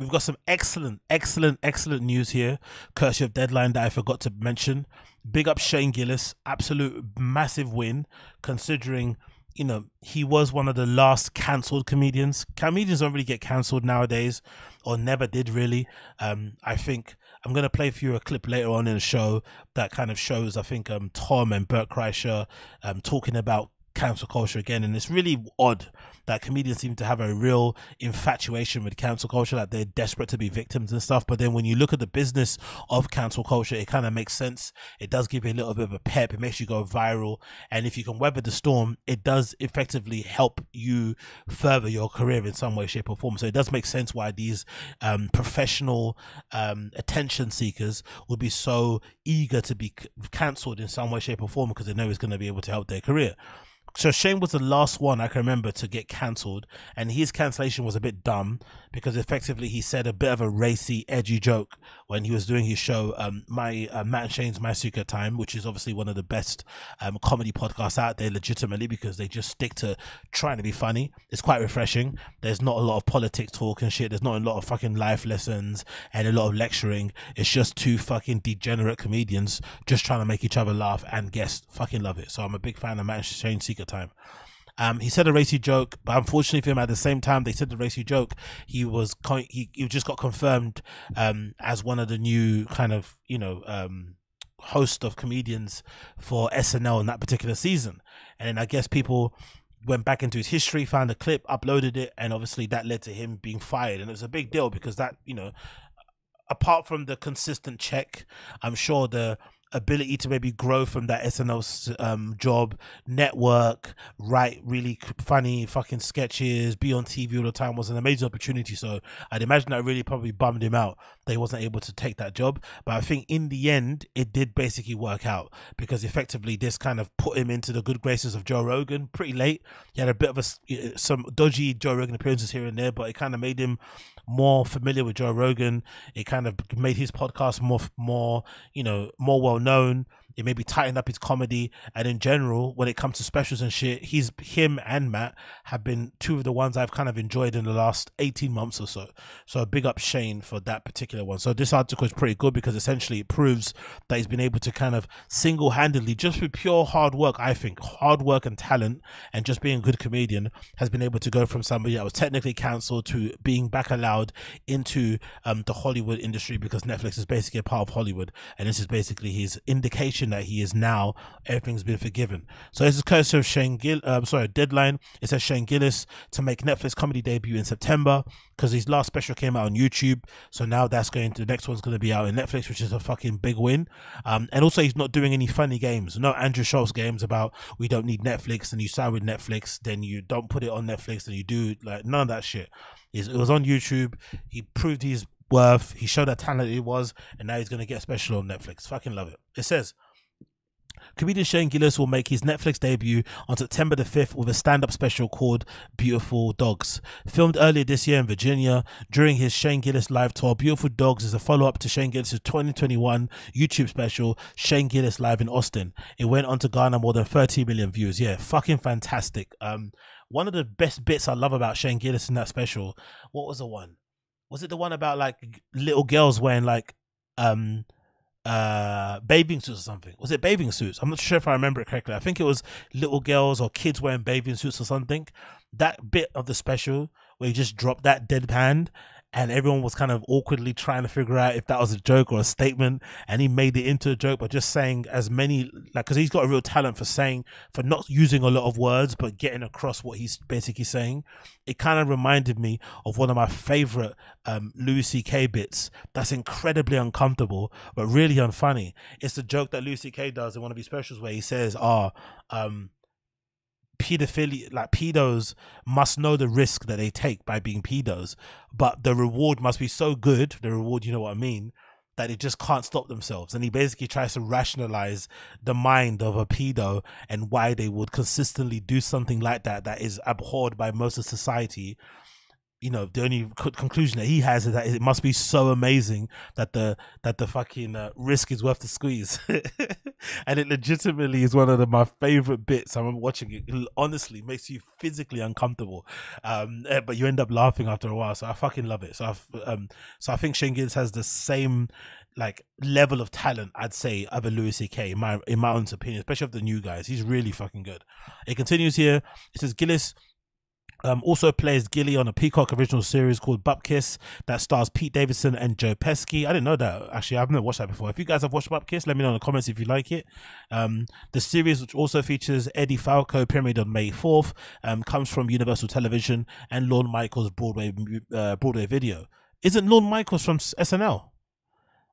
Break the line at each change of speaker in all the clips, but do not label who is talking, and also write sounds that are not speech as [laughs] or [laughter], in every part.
we've got some excellent, excellent, excellent news here, courtesy of Deadline that I forgot to mention. Big up Shane Gillis, absolute massive win, considering you know he was one of the last cancelled comedians. Comedians don't really get cancelled nowadays, or never did really. Um, I think I'm gonna play for you a clip later on in the show that kind of shows. I think um, Tom and Bert Kreischer um, talking about cancel culture again and it's really odd that comedians seem to have a real infatuation with cancel culture like they're desperate to be victims and stuff. But then when you look at the business of cancel culture it kind of makes sense. It does give you a little bit of a pep. It makes you go viral. And if you can weather the storm it does effectively help you further your career in some way shape or form. So it does make sense why these um, professional um, attention seekers would be so eager to be cancelled in some way shape or form because they know it's going to be able to help their career so Shane was the last one I can remember to get cancelled, and his cancellation was a bit dumb because effectively he said a bit of a racy, edgy joke when he was doing his show, um, my uh, Matt and Shane's My Secret Time, which is obviously one of the best um, comedy podcasts out there, legitimately because they just stick to trying to be funny. It's quite refreshing. There's not a lot of politics talk and shit. There's not a lot of fucking life lessons and a lot of lecturing. It's just two fucking degenerate comedians just trying to make each other laugh and guests fucking love it. So I'm a big fan of Matt and Shane's Secret Time. Um, he said a racy joke, but unfortunately for him, at the same time they said the racy joke, he was he, he just got confirmed um, as one of the new kind of you know um, host of comedians for SNL in that particular season, and then I guess people went back into his history, found a clip, uploaded it, and obviously that led to him being fired, and it was a big deal because that you know apart from the consistent check, I'm sure the ability to maybe grow from that SNL um, job, network, write really funny fucking sketches, be on TV all the time was an amazing opportunity. So I'd imagine that really probably bummed him out that he wasn't able to take that job. But I think in the end, it did basically work out because effectively this kind of put him into the good graces of Joe Rogan pretty late. He had a bit of a some dodgy Joe Rogan appearances here and there, but it kind of made him more familiar with Joe Rogan. It kind of made his podcast more more you know more well known. It maybe tightened up his comedy, and in general, when it comes to specials and shit, he's him and Matt have been two of the ones I've kind of enjoyed in the last eighteen months or so. So big up Shane for that particular one. So this article is pretty good because essentially it proves that he's been able to kind of single handedly, just with pure hard work, I think hard work and talent, and just being a good comedian, has been able to go from somebody that was technically cancelled to being back allowed into um, the Hollywood industry because Netflix is basically a part of Hollywood, and this is basically his indication that he is now everything's been forgiven. So this is courtesy of Shane Gill. Um, sorry, deadline. It says Shane Gillis to make Netflix comedy debut in September because his last special came out on YouTube. So now that's going to the next one's going to be out in Netflix, which is a fucking big win. Um, and also he's not doing any funny games. No Andrew Schulz games about we don't need Netflix and you sign with Netflix, then you don't put it on Netflix and you do like none of that shit. It was on YouTube. He proved his worth. He showed how talented he was, and now he's gonna get a special on Netflix. Fucking love it. It says Comedian Shane Gillis will make his Netflix debut on September the 5th with a stand up special called Beautiful Dogs. Filmed earlier this year in Virginia during his Shane Gillis live tour, Beautiful Dogs is a follow up to Shane Gillis' 2021 YouTube special, Shane Gillis Live in Austin. It went on to garner more than 30 million views. Yeah, fucking fantastic. Um, one of the best bits I love about Shane Gillis in that special, what was the one? Was it the one about like little girls wearing like um uh bathing suits or something. Was it bathing suits? I'm not sure if i remember it correctly. I think it was little girls or kids wearing bathing suits or something. That bit of the special where he just dropped that deadpan and everyone was kind of awkwardly trying to figure out if that was a joke or a statement and he made it into a joke by just saying as many like because he's got a real talent for saying for not using a lot of words but getting across what he's basically saying. It kind of reminded me of one of my favorite um, Louis CK bits. That's incredibly uncomfortable but really unfunny. It's the joke that Louis CK does in one of his specials where he says ah oh, um pedophilia like pedos must know the risk that they take by being pedos but the reward must be so good the reward you know what i mean that they just can't stop themselves. And he basically tries to rationalize the mind of a pedo and why they would consistently do something like that that is abhorred by most of society you know the only conclusion that he has is that it must be so amazing that the that the fucking uh, risk is worth the squeeze. [laughs] And it legitimately is one of the, my favorite bits. I'm watching it, it honestly makes you physically uncomfortable. Um eh, but you end up laughing after a while. So i fucking love it. So i um so i think shane gillis has the same like level of talent i'd say other louis ck in my in my own opinion especially of the new guys. He's really fucking good. It continues here. It says gillis um, also plays Gilly on a Peacock original series called Bupkis that stars Pete Davidson and Joe Pesci. I didn't know that actually. I've never watched that before. If you guys have watched Bupkis, let me know in the comments if you like it. Um, the series, which also features Edie Falco, premiered on May fourth, um, comes from Universal Television and Lorne Michaels Broadway uh, Broadway video. Isn't Lorne Michaels from SNL?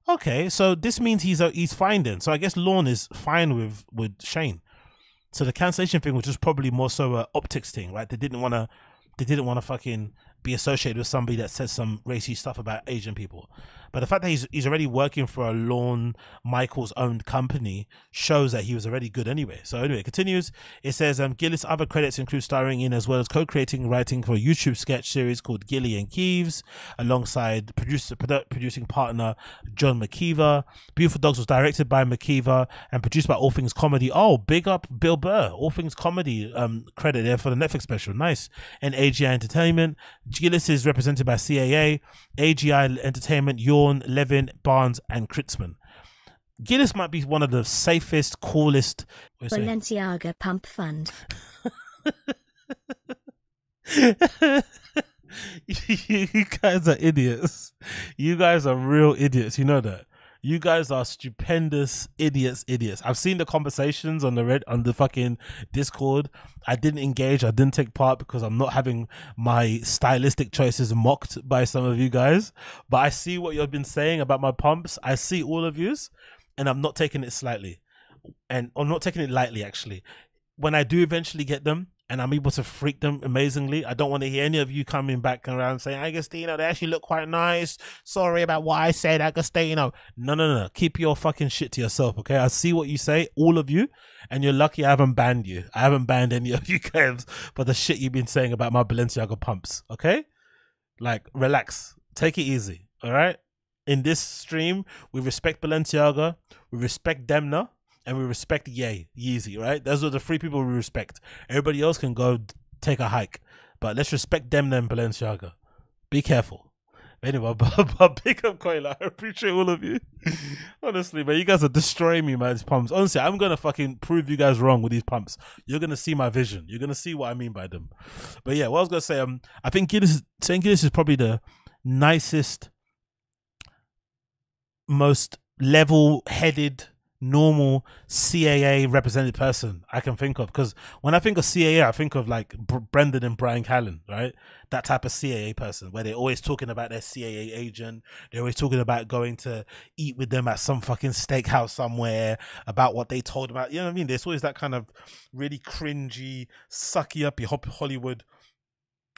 Okay, so this means he's uh, he's fine then. So I guess Lorne is fine with with Shane. So the cancellation thing was just probably more so a optics thing, right? They didn't want to, they didn't want to fucking be associated with somebody that says some racy stuff about Asian people. But the fact that he's he's already working for a Lorne Michaels owned company shows that he was already good anyway. So anyway, it continues. It says um, Gillis' other credits include starring in as well as co-creating and writing for a YouTube sketch series called Gilly and Keeves, alongside producer produ- producing partner John McKeever. Beautiful Dogs was directed by McKeever and produced by All Things Comedy. Oh, big up Bill Burr. All Things Comedy um, credit there for the Netflix special. Nice. And AGI Entertainment. Gillis is represented by CAA, AGI Entertainment, Levin, Barnes, and Kritzman. Gillis might be one of the safest, coolest.
Balenciaga Pump Fund. [laughs]
you guys are idiots. You guys are real idiots. You know that. You guys are stupendous idiots, idiots. I've seen the conversations on the red on the fucking Discord. I didn't engage. I didn't take part because I'm not having my stylistic choices mocked by some of you guys. But I see what you've been saying about my pumps. I see all of yous, and I'm not taking it slightly, and I'm not taking it lightly. Actually, when I do eventually get them, and I'm able to freak them amazingly. I don't want to hear any of you coming back around saying, Agostinho, they actually look quite nice. Sorry about what I said, Agostinho. No, no, no. Keep your fucking shit to yourself, okay? I see what you say, all of you, and you're lucky I haven't banned you. I haven't banned any of [laughs] you guys for the shit you've been saying about my Balenciaga pumps, okay? Like, relax. Take it easy, all right? In this stream, we respect Balenciaga, we respect Demna, and we respect Ye Yeezy, right? Those are the three people we respect. Everybody else can go take a hike, but let's respect them then Balenciaga. Be careful. Anyway, [laughs] but, but big up Koila. I appreciate all of you. [laughs] Honestly, man, you guys are destroying me, man. These pumps. Honestly, I'm gonna fucking prove you guys wrong with these pumps. You're gonna see my vision. You're gonna see what I mean by them. But yeah, what I was gonna say, um, I think Gillis, Saint Gillis is probably the nicest, most level-headed normal CAA represented person I can think of. Because when I think of CAA, I think of like Brendan and Bryan Callen, right? That type of CAA person where they're always talking about their CAA agent. They're always talking about going to eat with them at some fucking steakhouse somewhere, about what they told about. You know what I mean? There's always that kind of really cringy, sucky up your Hollywood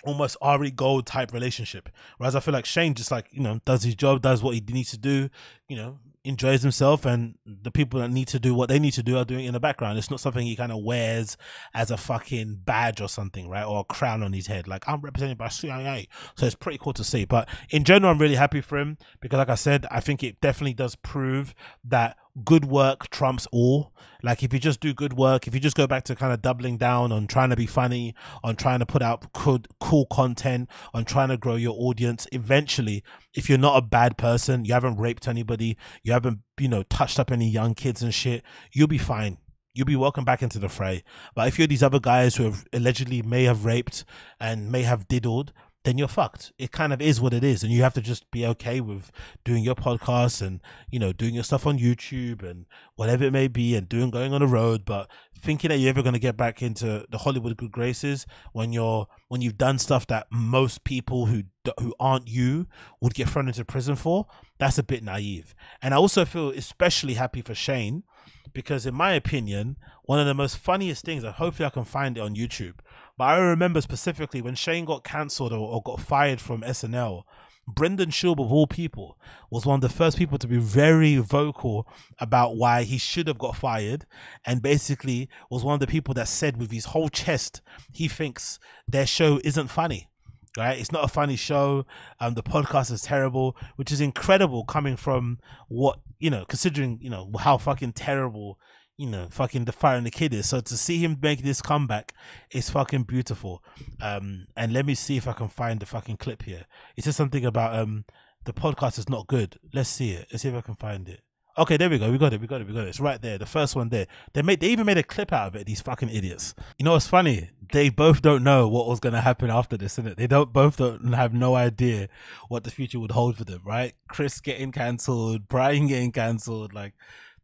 almost Ari Gold type relationship. Whereas I feel like Shane just like, you know, does his job, does what he needs to do, you know, enjoys himself and the people that need to do what they need to do are doing in the background. It's not something he kind of wears as a fucking badge or something, right? Or a crown on his head. Like I'm represented by CIA. So it's pretty cool to see. But in general, I'm really happy for him because like I said, I think it definitely does prove that good work trumps all. Like if you just do good work, if you just go back to kind of doubling down on trying to be funny, on trying to put out cool, cool content, on trying to grow your audience, eventually, if you're not a bad person, you haven't raped anybody, you haven't, you know, touched up any young kids and shit, you'll be fine. You'll be welcome back into the fray. But if you're these other guys who have allegedly may have raped and may have diddled, then you're fucked. It kind of is what it is, and you have to just be okay with doing your podcast and you know doing your stuff on YouTube and whatever it may be, and doing going on the road. But thinking that you're ever going to get back into the Hollywood good graces when you're when you've done stuff that most people who who aren't you would get thrown into prison for, that's a bit naive. And I also feel especially happy for Shane because, in my opinion, one of the most funniest things, and hopefully I can find it on YouTube but I remember specifically when Shane got cancelled or, or, got fired from SNL, Brendan Schaub, of all people, was one of the first people to be very vocal about why he should have got fired, and basically was one of the people that said with his whole chest he thinks their show isn't funny Right? It's not a funny show. Um, the podcast is terrible, which is incredible coming from what you know, considering you know how fucking terrible you know, fucking the fighter and the kid is. So to see him make this comeback is fucking beautiful. Um, and let me see if I can find the fucking clip here. It says something about um the podcast is not good. Let's see it. Let's see if I can find it. Okay, there we go. We got it. We got it. We got it. It's right there. The first one there. They made. They even made a clip out of it. These fucking idiots. You know what's funny? They both don't know what was gonna happen after this, isn't it? They don't. Both don't have no idea what the future would hold for them. Right? Chris getting cancelled. Brian getting cancelled. Like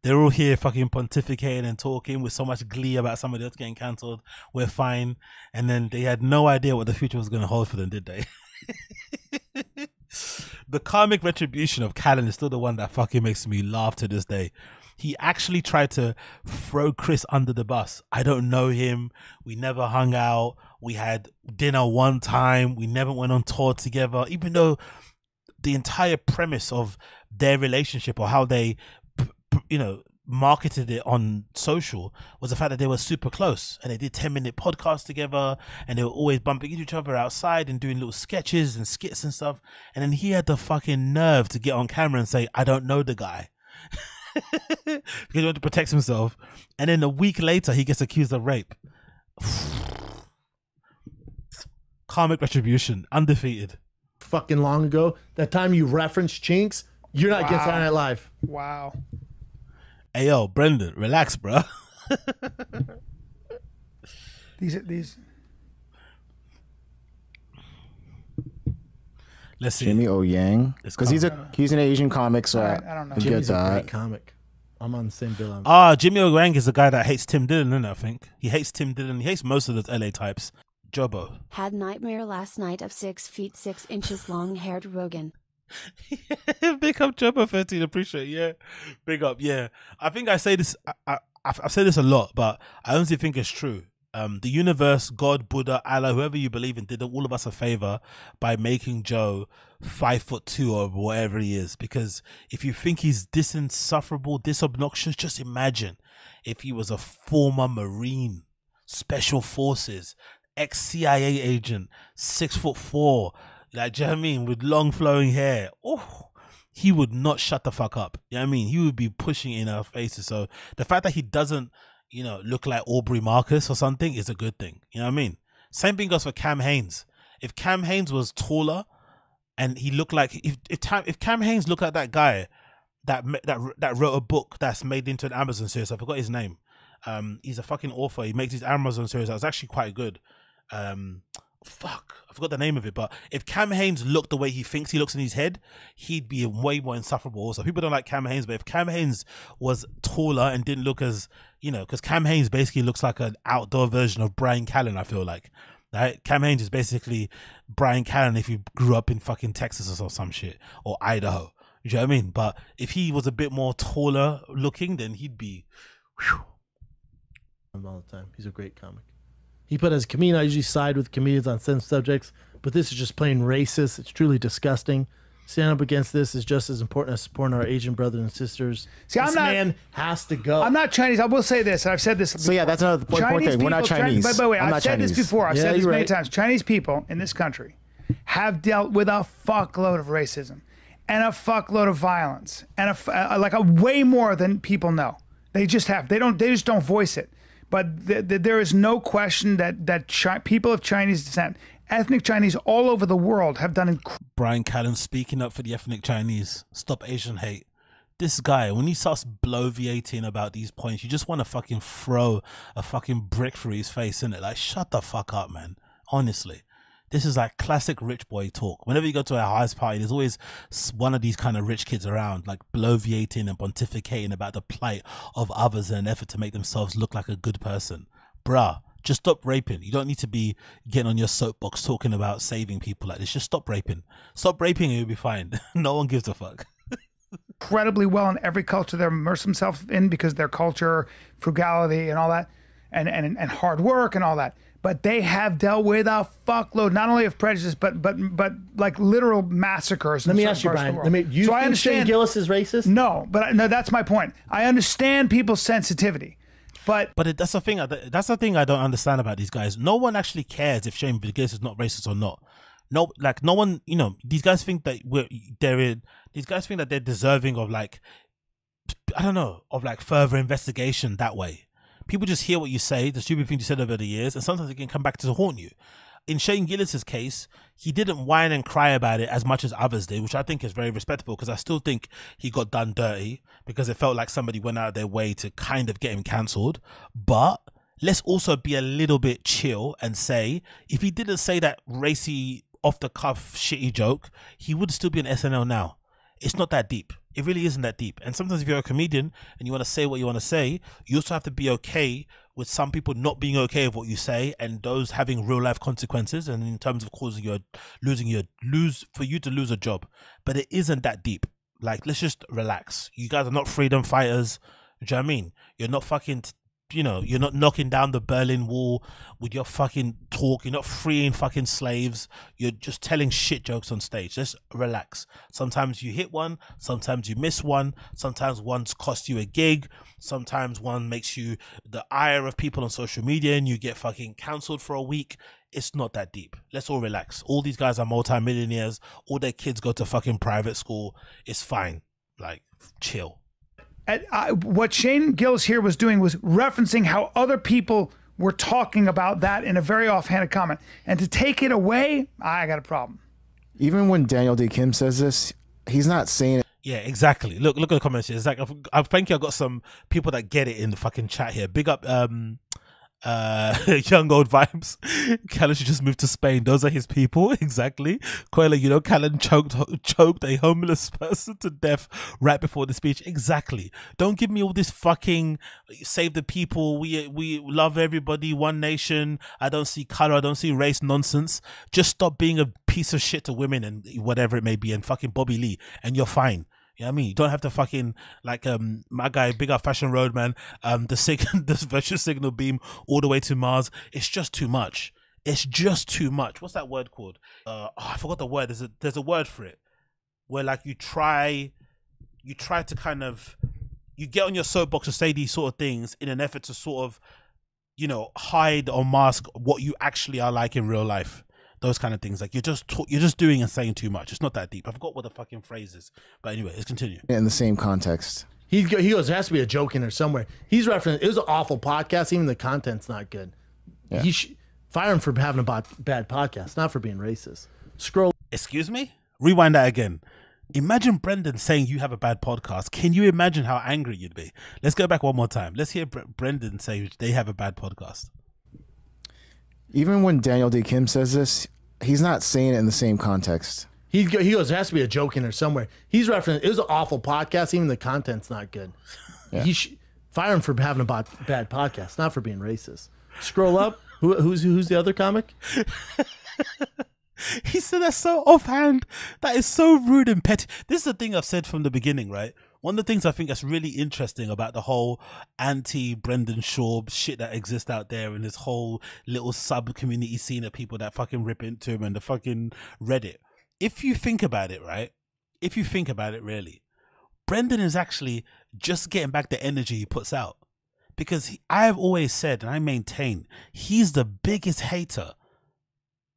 they're all here fucking pontificating and talking with so much glee about somebody else getting cancelled. We're fine. And then they had no idea what the future was going to hold for them, did they? [laughs] the karmic retribution of Callen is still the one that fucking makes me laugh to this day. He actually tried to throw Chris under the bus. I don't know him. We never hung out. We had dinner one time. We never went on tour together, even though the entire premise of their relationship or how they you know, marketed it on social was the fact that they were super close and they did 10 minute podcasts together and they were always bumping into each other outside and doing little sketches and skits and stuff. And then he had the fucking nerve to get on camera and say, I don't know the guy. [laughs] because he wanted to protect himself. And then a week later, he gets accused of rape. [sighs] Karmic retribution, undefeated.
Fucking long ago. That time you referenced Chinks, you're not wow. getting Saturday Night Live.
Wow.
Hey yo, Brendan, relax, bro. [laughs]
these these.
Let's see.
Jimmy O Yang, because he's a he's an Asian comic, so I, I don't know.
Jimmy's a great comic. I'm on the same bill.
Ah, Jimmy O Yang is the guy that hates Tim Dillon, isn't it, I think he hates Tim Dillon. He hates most of those LA types. Jobo
had nightmare last night of six feet six inches long haired Rogan. [laughs]
big up Jumbo 13, appreciate. Yeah. Big up, yeah. I think I say this, I, I, I've said this a lot, but I honestly think it's true. Um, the universe, God, Buddha, Allah, whoever you believe in, did all of us a favor by making Joe five foot two or whatever he is. Because if you think he's this insufferable, this obnoxious, just imagine if he was a former Marine, Special Forces, ex CIA agent, six foot four, like, do you know what I mean? With long flowing hair. Oh, he would not shut the fuck up. You know what I mean? He would be pushing in our faces. So the fact that he doesn't, you know, look like Aubrey Marcus or something is a good thing. You know what I mean? Same thing goes for Cam Hanes. If Cam Hanes was taller and he looked like if if, if Cam Hanes looked like that guy that that that wrote a book that's made into an Amazon series, I forgot his name. Um, he's a fucking author. He makes his Amazon series that was actually quite good. Um, fuck, I forgot the name of it, but if Cam Hanes looked the way he thinks he looks in his head, he'd be way more insufferable. Also, people don't like Cam Hanes, but if Cam Hanes was taller and didn't look as, you know, because Cam Hanes basically looks like an outdoor version of Bryan Callen, I feel like. Right? Cam Hanes is basically Bryan Callen if he grew up in fucking Texas or some shit or Idaho. You know what I mean? But if he was a bit more taller looking, then he'd be. Whew.
All the time. He's a great comic. He put as a comedian, I usually side with comedians on sensitive subjects, but this is just plain racist. It's truly disgusting. Stand up against this is just as important as supporting our Asian brothers and sisters. See, this I'm not, man has to go.
I'm not Chinese. I will say this. I've said this.
Before. So yeah, that's another point. point thing. We're not Chinese.
By the way, I'm I've said Chinese. this before. I've yeah, said this many right. times. Chinese people in this country have dealt with a fuckload of racism and a fuckload of violence and a, uh, like a way more than people know. They just have. They don't. They just don't voice it. But th- th- there is no question that that Chi- people of Chinese descent, ethnic Chinese all over the world, have done. Inc-
Bryan Callen speaking up for the ethnic Chinese. Stop Asian hate. This guy, when he starts bloviating about these points, you just want to fucking throw a fucking brick through his face, in it. Like, shut the fuck up, man. Honestly. This is like classic rich boy talk. Whenever you go to a house party, there's always one of these kind of rich kids around, like bloviating and pontificating about the plight of others in an effort to make themselves look like a good person. Bruh, just stop raping. You don't need to be getting on your soapbox talking about saving people like this. Just stop raping. Stop raping and you'll be fine. [laughs] no one gives a fuck.
Incredibly well in every culture they immerse themselves in because their culture, frugality, and all that, and, and, and hard work and all that but they have dealt with a fuckload not only of prejudice but but but like literal massacres.
Let me ask you, Bryan. Let me. You so I understand Shane Gillis is racist?
No, but no, that's my point. I understand people's sensitivity. But
but it, that's the thing. That's the thing I don't understand about these guys. No one actually cares if Shane Gillis is not racist or not. no, like no one, you know, these guys think that we're they're in. These guys think that they're deserving of like, I don't know, of like further investigation that way. People just hear what you say, the stupid things you said over the years, and sometimes it can come back to haunt you. In Shane Gillis's case, he didn't whine and cry about it as much as others did, which I think is very respectable because I still think he got done dirty because it felt like somebody went out of their way to kind of get him cancelled. But let's also be a little bit chill and say if he didn't say that racy off the cuff shitty joke, he would still be an SNL now. It's not that deep. It really isn't that deep. And sometimes if you're a comedian and you want to say what you want to say, you also have to be okay with some people not being okay with what you say and those having real life consequences and in terms of causing you losing your lose for you to lose a job. But it isn't that deep. Like let's just relax. You guys are not freedom fighters. Do you know what I mean? You're not fucking you know, you're not knocking down the Berlin Wall with your fucking talk. You're not freeing fucking slaves. You're just telling shit jokes on stage. Just relax. Sometimes you hit one. Sometimes you miss one. Sometimes one's cost you a gig. Sometimes one makes you the ire of people on social media and you get fucking cancelled for a week. It's not that deep. Let's all relax. All these guys are multimillionaires. All their kids go to fucking private school. It's fine. Like, chill
at, uh, what Shane Gillis here was doing was referencing how other people were talking about that in a very offhanded comment. And to take it away, I got a problem.
Even when Daniel Dae Kim says this, he's not saying it.
Yeah, exactly. Look, look at the comments here. It's like I think I got some people that get it in the fucking chat here. Big up, um, uh [laughs] young old vibes. [laughs] Callen should just move to Spain. Those are his people [laughs] exactly. Quayla you know Callen choked choked a homeless person to death right before the speech. Exactly. Don't give me all this fucking save the people we we love everybody one nation I don't see color I don't see race nonsense. Just stop being a piece of shit to women and whatever it may be and fucking Bobby Lee and you're fine you know what I mean? You don't have to fucking like um my guy, big up fashion road man, um the sig [laughs] this virtual signal beam all the way to Mars. It's just too much. It's just too much. What's that word called? Uh oh, I forgot the word. There's a there's a word for it. Where like you try you try to kind of you get on your soapbox to say these sort of things in an effort to sort of you know hide or mask what you actually are like in real life those kind of things. Like you're just talk, you're just doing and saying too much. It's not that deep. I forgot what the fucking phrase is, but anyway, let's continue.
In the same context,
he he goes. There has to be a joke in there somewhere. He's referencing. It was an awful podcast. Even the content's not good. Yeah. He sh- fire him for having a bad, bad podcast, not for being racist. Scroll.
Excuse me. Rewind that again. Imagine Brendan saying you have a bad podcast. Can you imagine how angry you'd be? Let's go back one more time. Let's hear Brendan say they have a bad podcast
even when Daniel Dae Kim says this, he's not saying it in the same context.
He he goes, there has to be a joke in there somewhere. He's referencing it was an awful podcast. Even the content's not good. Yeah. He sh- fire him for having a bad, bad podcast, not for being racist. Scroll up. [laughs] Who, who's who's the other comic? [laughs]
he said that so offhand. That is so rude and petty. This is the thing I've said from the beginning, right? One of the things I think that's really interesting about the whole anti Brendan Schaub shit that exists out there and this whole little sub community scene of people that fucking rip into him and the fucking Reddit. If you think about it, right? If you think about it really, Brendan is actually just getting back the energy he puts out. Because he, I've always said and I maintain he's the biggest hater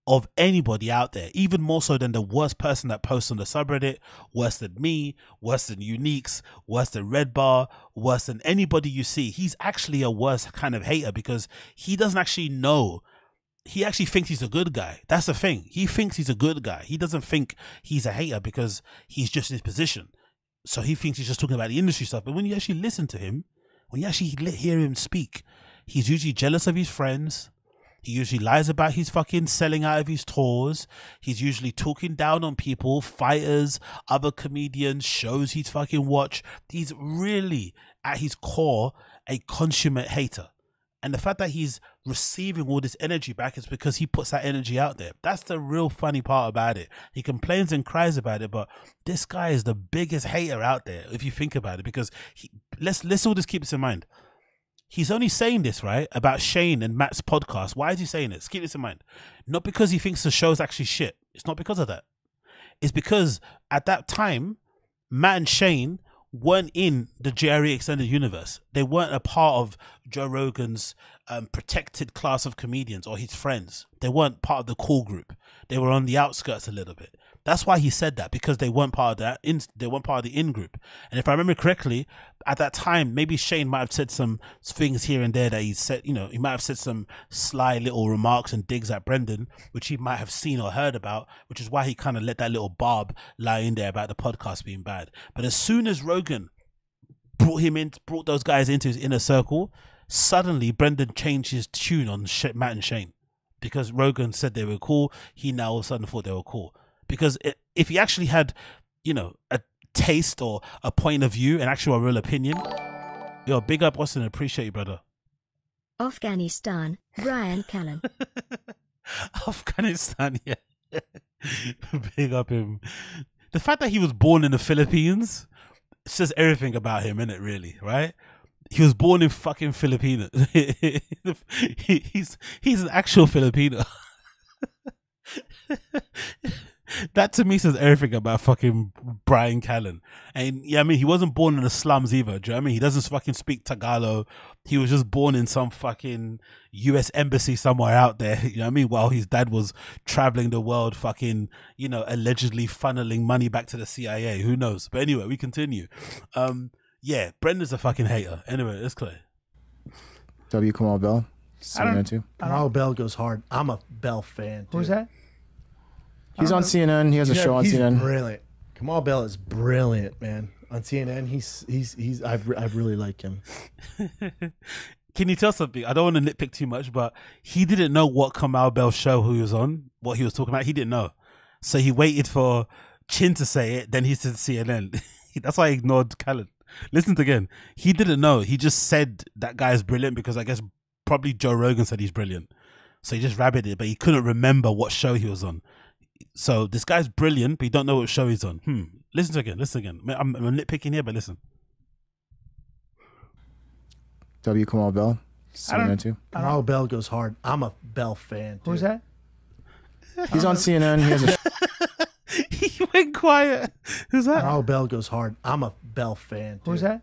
of anybody out there, even more so than the worst person that posts on the subreddit, worse than me, worse than Uniques, worse than Red Bar, worse than anybody you see. He's actually a worse kind of hater because he doesn't actually know. He actually thinks he's a good guy. That's the thing. He thinks he's a good guy. He doesn't think he's a hater because he's just in his position. So he thinks he's just talking about the industry stuff. But when you actually listen to him, when you actually hear him speak, he's usually jealous of his friends he usually lies about his fucking selling out of his tours. He's usually talking down on people, fighters, other comedians, shows he's fucking watch. He's really, at his core, a consummate hater. And the fact that he's receiving all this energy back is because he puts that energy out there. That's the real funny part about it. He complains and cries about it, but this guy is the biggest hater out there if you think about it. Because he, let's let's all just keep this in mind he's only saying this right about Shane and Matt's podcast. Why is he saying this? Keep this in mind. Not because he thinks the show's actually shit. It's not because of that. It's because at that time, Matt and Shane weren't in the Jerry extended universe. They weren't a part of Joe Rogan's um, protected class of comedians or his friends. They weren't part of the cool group. They were on the outskirts a little bit. That's why he said that because they weren't part of that. In, they weren't part of the in group. And if I remember correctly, at that time, maybe Shane might have said some things here and there that he said. You know, he might have said some sly little remarks and digs at Brendan, which he might have seen or heard about, which is why he kind of let that little barb lie in there about the podcast being bad. But as soon as Rogan brought him in, brought those guys into his inner circle, suddenly Brendan changed his tune on Matt and Shane because Rogan said they were cool. He now all of a sudden thought they were cool because if he actually had, you know, a taste or a point of view and actually a real opinion, yo, big up Austin, appreciate you, brother.
Afghanistan, Bryan Callen. [laughs]
Afghanistan, yeah. [laughs] big up him. The fact that he was born in the Philippines says everything about him, isn't it? Really, right? He was born in fucking Filipino. [laughs] he's he's an actual Filipino that to me says everything about fucking Bryan Callen. And yeah, I mean, he wasn't born in the slums either. Do you know I mean? He doesn't fucking speak Tagalog. He was just born in some fucking US embassy somewhere out there. [laughs] You know what I mean? While his dad was traveling the world, fucking, you know, allegedly funneling money back to the CIA. Who knows? But anyway, we continue. Um, yeah, Brendan's a fucking hater. Anyway, it's clear.
W. Kamau Bell.
I don't,
too. Kamau Bell goes hard. I'm a Bell fan.
Who's that?
He's on CNN. He has a show on
he's
CNN.
brilliant. Kamau Bell is brilliant, man. On CNN, he's he's he's I I really like him. [laughs]
Can you tell something? I don't want to nitpick too much, but he didn't know what Kamau Bell show who he was on, what he was talking about. He didn't know. So he waited for Chin to say it, then he said CNN. [laughs] That's why I ignored Callen. Listen to again. He didn't know. He just said that guy is brilliant because I guess probably Joe Rogan said he's brilliant. So he just rabbited but he couldn't remember what show he was on. So this guy's brilliant, but you don't know what show he's on. Hmm. Listen to again. Listen again. I'm, I'm nitpicking here, but listen.
W. Kamau Bell.
I don't-
CNN too.
Kamau Bell goes hard. I'm a Bell fan.
Who's that?
He's on CNN. He has [laughs] a
he went quiet. Who's that?
Kamau Bell goes hard. I'm a Bell fan.
Who's that?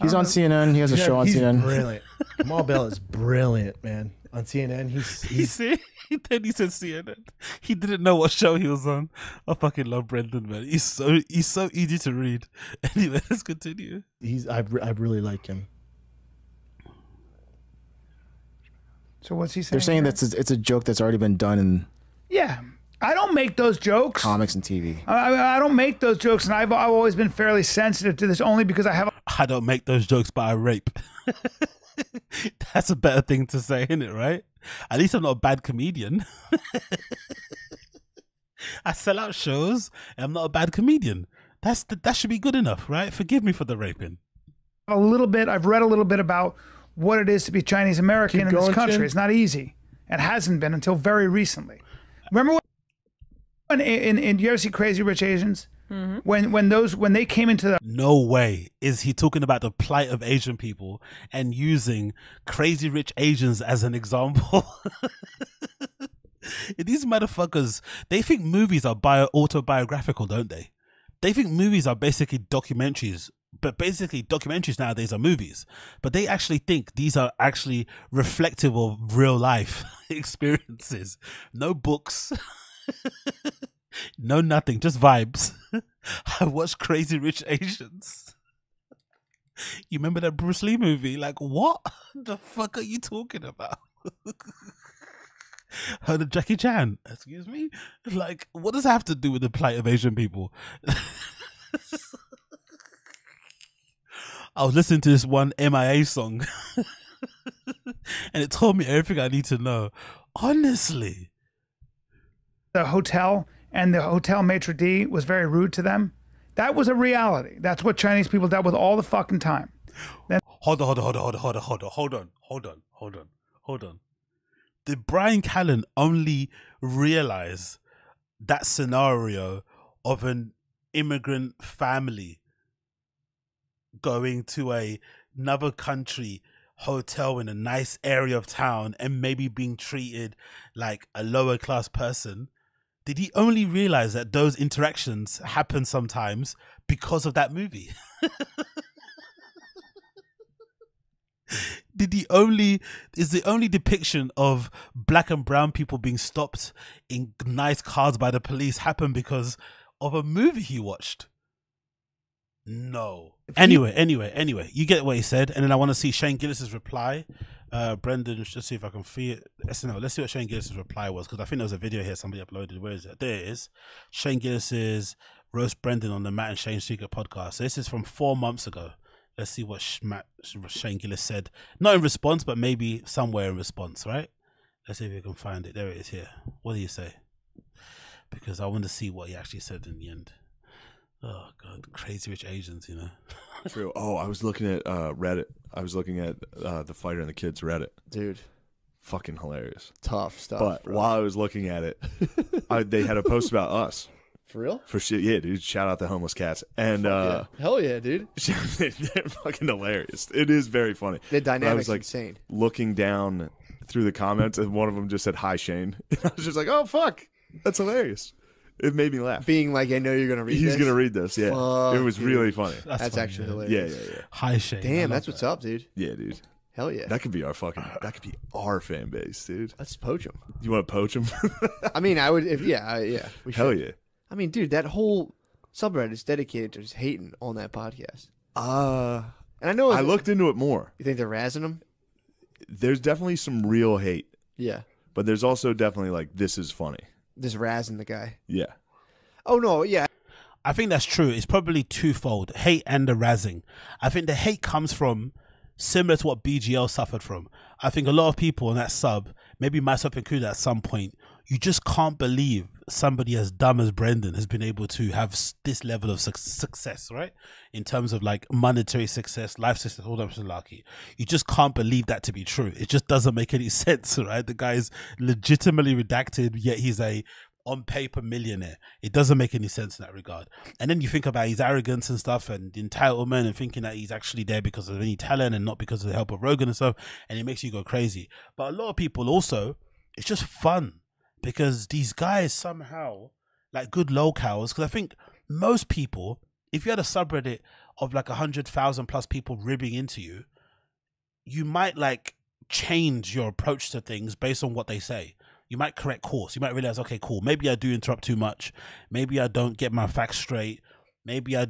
He's on CNN. He has a
Yeah,
show on
he's
CNN.
brilliant. Kamau Bell is brilliant, man. On CNN, he's
He
he's
said, [laughs] then he said CNN. He didn't know what show he was on. I fucking love Brendan, man. He's so he's so easy to read. [laughs] Anyway, let's continue.
he's I I really like him.
So what's he saying?
They're saying
here?
that it's a, joke that's already been done in
Yeah, I don't make those jokes.
comics and TV.
I, I I don't make those jokes, and I've, I've always been fairly sensitive to this only because I have.
I don't make those jokes, but I rape. [laughs] [laughs] That's a better thing to say, isn't it? Right? At least I'm not a bad comedian. [laughs] I sell out shows, and I'm not a bad comedian. That's the, that should be good enough, right? Forgive me for the raping.
a little bit. I've read a little bit about what it is to be Chinese American
Keep
in this country.
Chin.
It's not easy. It hasn't been until very recently. Remember when in, in, in you ever see Crazy Rich Asians? Mm-hmm. When when those when they came into the
No way is he talking about the plight of Asian people and using crazy rich Asians as an example. [laughs] These motherfuckers, they think movies are bio autobiographical, don't they? They think movies are basically documentaries, but basically documentaries nowadays are movies. But they actually think these are actually reflective of real life [laughs] experiences. No books. [laughs] no nothing, just vibes. [laughs] I watched Crazy Rich Asians. You remember that Bruce Lee movie? Like, what [laughs] the fuck are you talking about? [laughs] Heard of Jackie Chan? Excuse me? Like, what does that have to do with the plight of Asian people? I was listening to this one MIA song and it told me everything I need to know. Honestly.
the hotel and the hotel maitre d was very rude to them. That was a reality. That's what Chinese people dealt with all the fucking time.
Hold on, hold on, hold on, hold on, hold on, hold on, hold on, hold on, hold on, hold on. Did Bryan Callen only realize that scenario of an immigrant family going to a another country hotel in a nice area of town and maybe being treated like a lower class person? Did he only realize that those interactions happen sometimes because of that movie? [laughs] did the only is the only depiction of black and brown people being stopped in nice cars by the police happen because of a movie he watched? No. Anyway, anyway, anyway, you get what he said, and then I want to see Shane Gillis's reply. Uh, Brendan, let's see if I can see it. Let's, let's see what Shane Gillis's reply was because I think there was a video here somebody uploaded. Where is it? There it is. Shane Gillis's roast Brendan on the Matt and Shane Secret podcast. So this is from four months ago. Let's see what Matt, Shane Gillis said. Not in response, but maybe somewhere in response, right? Let's see if we can find it. There it is here. What do you say? Because I want to see what he actually said in the end. Oh god, crazy rich Asians, you know. [laughs]
True. Oh, I was looking at uh, Reddit. I was looking at uh, the fighter and the kids Reddit.
Dude,
Fucking hilarious.
tough stuff.
but
bro.
while I was looking at it, I, they had a post about us [laughs]
for real?
for shit. Yeah, dude. Shout out the homeless cats and uh,
yeah. Hell yeah, dude. [laughs]
they're fucking hilarious. It is very funny.
The
But I was like
insane.
looking down through the comments, and one of them just said "Hi, Shane." I was just like, "Oh fuck, that's hilarious." It made me laugh.
Being like, I know you're gonna read. This.
He's
this.
gonna read this. Yeah,
Fuck,
it was
dude.
really funny.
That's,
funny,
actually
man.
Yeah,
hilarious.
yeah, yeah,
Hi Shane. I
Damn, that's
that.
what's up, dude.
yeah, dude.
Hell yeah.
That could be our fucking. That could be our fan base, dude.
Let's poach him.
You want to poach him? [laughs]
I mean, I would. If yeah, I, yeah. We
Hell
should.
yeah.
I mean, dude, that whole subreddit is dedicated to just hating on that podcast.
Uh,
And I know
I looked into it more.
You think they're razzing him?
There's definitely some real hate,
Yeah,
but there's also definitely like this is funny.
Just razzing the guy.
Yeah.
Oh no, yeah,
I think that's true. It's probably twofold hate and the razzing. I think the hate comes from similar to what BGL suffered from. I think a lot of people on that sub, maybe myself included at some point, you just can't believe somebody as dumb as Brendan has been able to have this level of suc success, right? In terms of like monetary success, life success, all that malarkey. You just can't believe that to be true. It just doesn't make any [laughs] sense, right? The guy's legitimately redacted, yet he's a on paper millionaire. It doesn't make any sense in that regard. And then you think about his arrogance and stuff and entitlement and thinking that he's actually there because of any talent and not because of the help of Rogan and stuff. And it makes you go crazy. But a lot of people also, it's just fun because these guys somehow, like good locals, because I think most people, if you had a subreddit of like a hundred thousand plus people ribbing into you, you might like change your approach to things based on what they say. You might correct course. You might realize, okay, cool. Maybe I do interrupt too much. Maybe I don't get my facts straight. Maybe I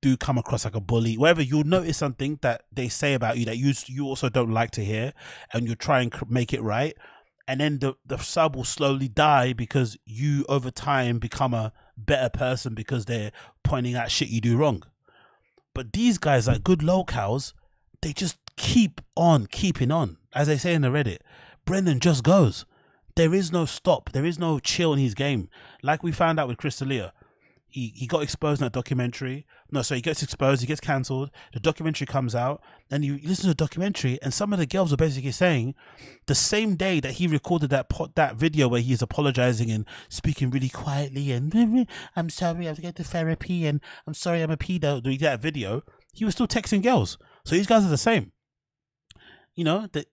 do come across like a bully. Whatever, you'll notice something that they say about you that you you also don't like to hear, and you try and make it right. And then the the sub will slowly die because you over time become a better person because they're pointing out shit you do wrong. But these guys, like good locals, they just keep on keeping on. As they say in the Reddit, Brendan just goes. There is no stop. There is no chill in his game. Like we found out with Chris D'Elia. He, he got exposed in that documentary. No, so he gets exposed, he gets cancelled. The documentary comes out, and you listen to the documentary, and some of the girls are basically saying the same day that he recorded that pot, that video where he's apologizing and speaking really quietly and [laughs] I'm sorry, I have going to therapy and I'm sorry I'm a pedo. Doing that video, he was still texting girls. So these guys are the same. You know, that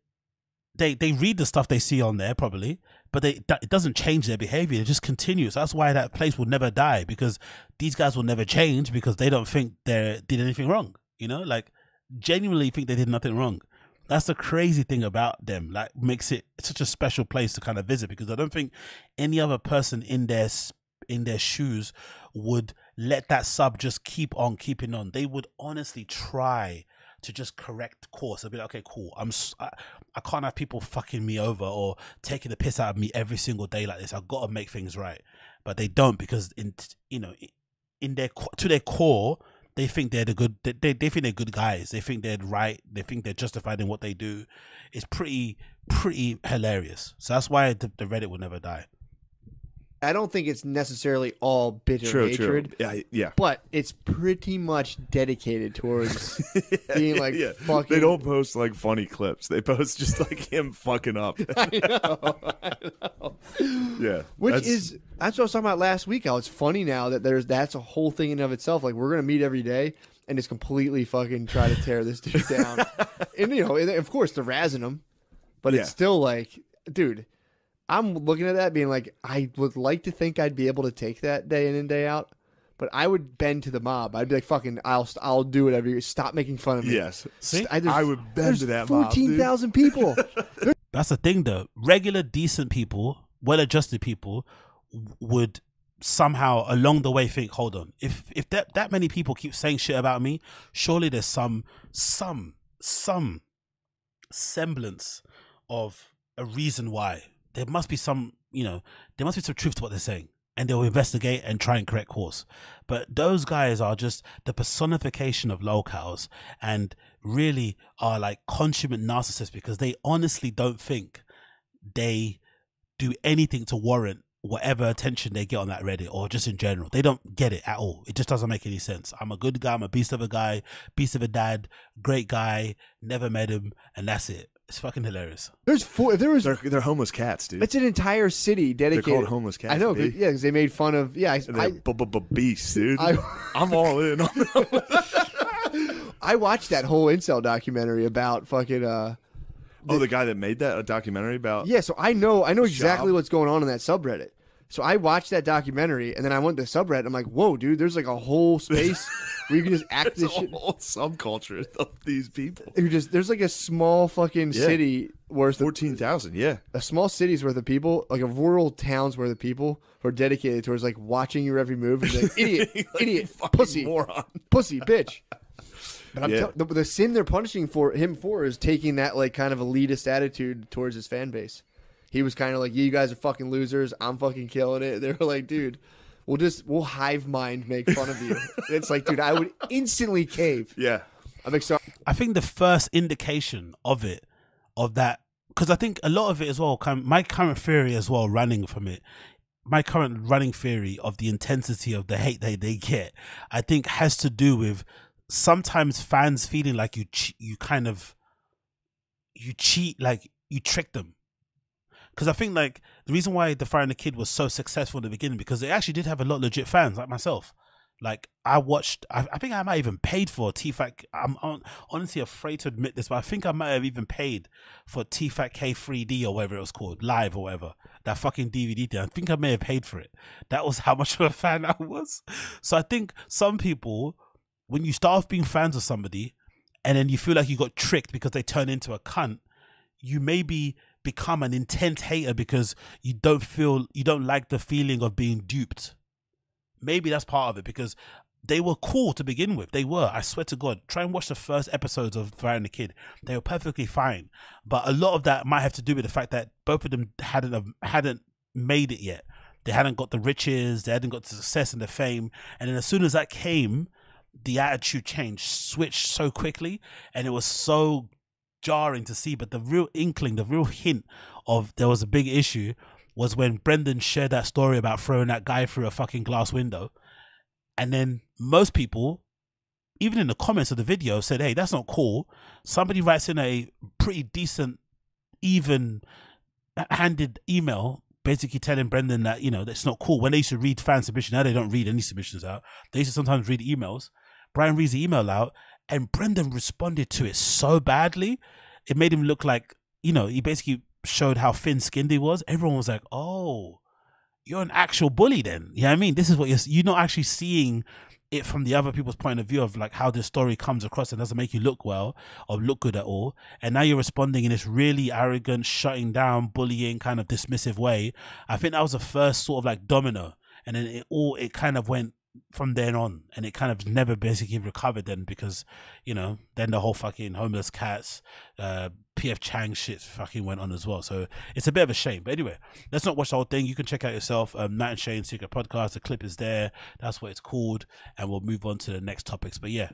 they they read the stuff they see on there probably, but they that, it doesn't change their behavior. It just continues. That's why that place will never die because these guys will never change because they don't think they did anything wrong. You know, like genuinely think they did nothing wrong. That's the crazy thing about them. Like makes it such a special place to kind of visit because I don't think any other person in their in their shoes would let that sub just keep on keeping on. They would honestly try to just correct course. I'd be like, okay, cool. I'm I, I can't have people fucking me over or taking the piss out of me every single day like this. I've got to make things right, but they don't because in you know in their to their core they think they're the good they, they, they think they're good guys they think they're right they think they're justified in what they do it's pretty pretty hilarious so that's why the, the reddit will never die
I don't think it's necessarily all bitter
True,
hatred,
true. Yeah, yeah.
but it's pretty much dedicated towards [laughs] being like
yeah.
fucking.
They don't post like funny clips. They post [laughs] just like him fucking up. [laughs]
I know, I know.
yeah.
Which
that's-
is that's what I was talking about last week. How it's funny now that there's that's a whole thing in of itself. Like we're gonna meet every day and just completely fucking try to tear this dude down. and you know, of course, they're razzing him, but
Yeah.
it's still like, dude, I'm looking at that being like, I would like to think I'd be able to take that day in and day out, But I would bend to the mob. I'd be like, "Fucking, I'll I'll do whatever. you Stop making fun of me."
Yes.
See?
I,
I would bend to that.
Fourteen thousand people. [laughs]
That's the thing, though. Regular, decent people, well-adjusted people, would somehow along the way think, "Hold on, if if that that many people keep saying shit about me, surely there's some some some semblance of a reason why. There must be some, you know, there must be some truth to what they're saying." And they'll investigate and try and correct course. But those guys are just the personification of locals and really are like consummate narcissists because they honestly don't think they do anything to warrant whatever attention they get on that Reddit or just in general. They don't get it at all. It just doesn't make any sense. I'm a good guy. I'm a beast of a guy, beast of a dad, great guy, never met him, and that's it. It's fucking hilarious.
There's four. If there was,
They're they're homeless cats, dude.
it's an entire city dedicated.
called homeless cats,
I know.
baby.
'cause- Yeah, because they made fun of. Yeah, I,
and
I,
they're beasts, dude.
I-
I'm all in. on them. [laughs]
I watched that whole incel documentary about fucking. uh
oh, the guy that made that a documentary about.
Yeah, so I know I know exactly
Job.
what's going on in that subreddit. So I watched that documentary and then I went to the subreddit. I'm like, whoa, dude, there's like a whole [laughs] space where you can just [laughs] act this
a
shit.
whole subculture of these people.
You just there's like a small fucking
Yeah.
city worth
Fourteen thousand. Yeah.
a small city's worth of people, like a rural town's worth of people who are dedicated towards like watching your every move and like, idiot, [laughs]
Like,
idiot, pussy,
moron.
pussy, bitch. But I'm
Yeah.
tell- the, the sin they're punishing for him for is taking that like kind of elitist attitude towards his fan base. He was kind of like, "You guys are fucking losers. I'm fucking killing it." [laughs] They were like, "Dude, we'll just we'll hive mind make fun of you." [laughs] it's like, dude, I would instantly cave.
Yeah.
I'm excited.
I think the first indication of it, of that, because I think a lot of it as well, kind my current theory as well, running from it, my current running theory of the intensity of the hate that they get, I think has to do with sometimes fans feeling like you, che- you kind of, you cheat, like you trick them. Because I think like the reason why the Fighter and the Kid was so successful in the beginning because they actually did have a lot of legit fans like myself. Like I watched, I, I think I might even paid for TFATK. I'm hon- honestly afraid to admit this, but I think I might have even paid for TFATK 3D or whatever it was called, live or whatever that fucking DVD thing. I think I may have paid for it. That was how [laughs] much of a fan I was. So I think some people, when you start off being fans of somebody, and then you feel like you got tricked because they turn into a cunt, you maybe become an intense hater because you don't feel you don't like the feeling of being duped. Maybe that's part of it because they were cool to begin with. They were. I swear to God. Try and watch the first episodes of Fighter and the Kid. They were perfectly fine. But a lot of that might have to do with the fact that both of them hadn't have, hadn't made it yet. They hadn't got the riches. They hadn't got the success and the fame. And then as soon as that came, the attitude changed, switched so quickly, and it was so jarring to see. But the real inkling, the real hint of there was a big issue was when Brendan shared that story about throwing that guy through a fucking glass window. And then most people, even in the comments of the video, said, Hey, that's not cool. Somebody writes in a pretty decent, even handed email basically telling Brendan that, you know, that's not cool. When they used to read fan submissions, now they don't read any submissions out. They used to sometimes read emails. Bryan reads the email out and Brendan responded to it so badly. It made him look like, you know, he basically showed how thin skinned he was. Everyone was like, oh, you're an actual bully then. You know what I mean? This is what you're, you're not actually seeing it from the other people's point of view of like how this story comes across and doesn't make you look well or look good at all. And now you're responding in this really arrogant, shutting down, bullying, kind of dismissive way. I think that was the first sort of like domino. And then it all, it kind of went from then on and it kind of never basically recovered then because, you know, then the whole fucking homeless cats, uh, PF Chang shit fucking went on as well. So it's a bit of a shame. But anyway, let's not watch the whole thing. You can check out yourself. Um, Matt and Shane Secret Podcast. The clip is there. That's what it's called. And we'll move on to the next topics. But yeah,